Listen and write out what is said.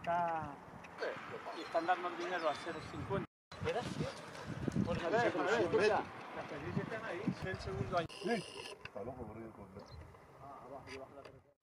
está... Y están dando el dinero a 0,50. ¿Verdad? Por la vez, por por la vez, escucha. Las perdices están ahí, es el segundo año. Está loco por ir con Ah, abajo, debajo de la